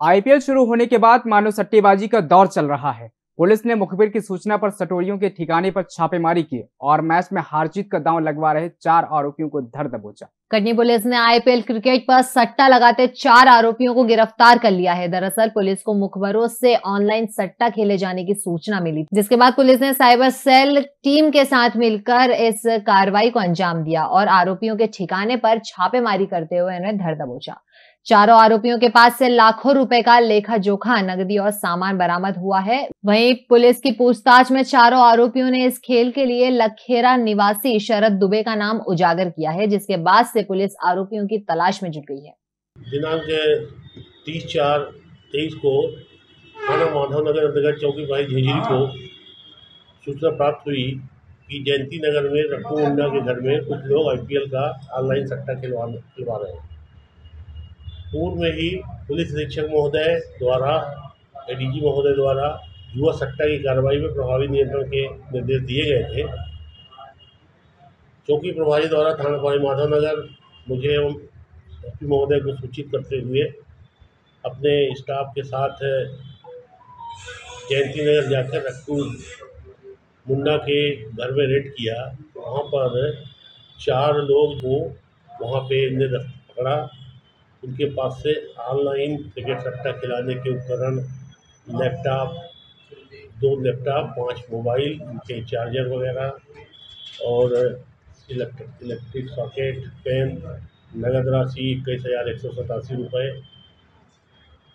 IPL शुरू होने के बाद मानव सट्टेबाजी का दौर चल रहा है। पुलिस ने मुखबिर की सूचना पर सटोरियों के ठिकाने पर छापेमारी की और मैच में हारजीत का दांव लगवा रहे चार आरोपियों को धर दबोचा। कटनी पुलिस ने आईपीएल क्रिकेट पर सट्टा लगाते चार आरोपियों को गिरफ़्तार कर लिया है। दरअसल पुलिस को मुखबरों से ऑनलाइन सट्टा खेले जाने की सूचना मिली, जिसके बाद पुलिस ने साइबर सेल टीम के साथ मिलकर इस कार्रवाई को अंजाम दिया और आरोपियों के ठिकाने पर छापेमारी करते हुए उन्हें धर दबोचा। चारों आरोपियों के पास से लाखों रुपए का लेखा जोखा नकदी और सामान बरामद हुआ है। वहीं पुलिस की पूछताछ में चारों आरोपियों ने इस खेल के लिए लखेरा निवासी शरद दुबे का नाम उजागर किया है, जिसके बाद से पुलिस आरोपियों की तलाश में जुट गई है। दिनांक तीस चार तेईस को थाना माधव नगर अंतर्गत चौकी भाई झिझरी को सूचना प्राप्त हुई कि जयंती नगर में रट्टू मुंडा के घर में कुछ लोग आईपीएल का ऑनलाइन सट्टा खिलवा खिलवा रहे हैं। पूर्व में ही पुलिस अधीक्षक महोदय द्वारा, एडीजी महोदय द्वारा युवा सट्टा की कार्रवाई में प्रभावी नियंत्रण के निर्देश दिए गए थे। चौकी प्रभारी द्वारा थाना प्रभारी माधव नगर मुझे एवं एस महोदय को सूचित करते हुए अपने स्टाफ के साथ जयंती नगर जाकर रक्कू मुन्ना के घर में रेड किया। वहाँ पर चार लोग को वहाँ पे इनने पकड़ा। उनके पास से ऑनलाइन क्रिकेट सट्टा खिलाने के उपकरण, लैपटॉप, दो लैपटॉप, पाँच मोबाइल, उनके चार्जर वगैरह, और इलेक्ट्रिक इलेक्ट्रिक सॉकेट, पेन, नगद राशि, इक्कीस हज़ार एक सौ सतासी रुपये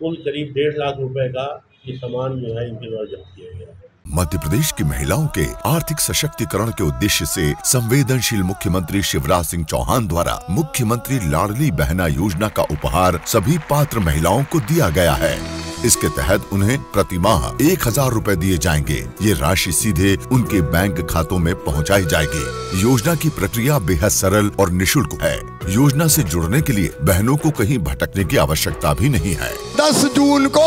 कुल करीब डेढ़ लाख रुपए का ये सामान जो है इनके द्वारा जब्त किया गया मध्य प्रदेश की महिलाओं के आर्थिक सशक्तिकरण के उद्देश्य से संवेदनशील मुख्यमंत्री शिवराज सिंह चौहान द्वारा मुख्यमंत्री लाडली बहना योजना का उपहार सभी पात्र महिलाओं को दिया गया है। इसके तहत उन्हें प्रति माह एक हज़ार रूपए दिए जाएँगे। ये राशि सीधे उनके बैंक खातों में पहुंचाई जाएगी। योजना की प्रक्रिया बेहद सरल और निशुल्क है। योजना से जुड़ने के लिए बहनों को कहीं भटकने की आवश्यकता भी नहीं है। दस जून को